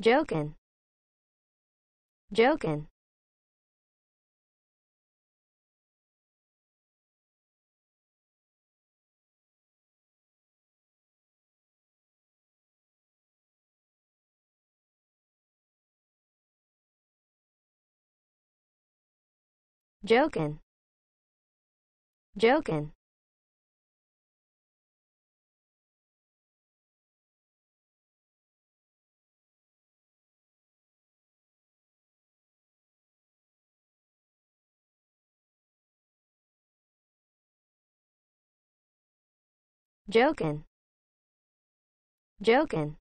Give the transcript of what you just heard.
joking. Joking. Joking. Joking joking joking